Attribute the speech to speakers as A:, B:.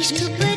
A: These two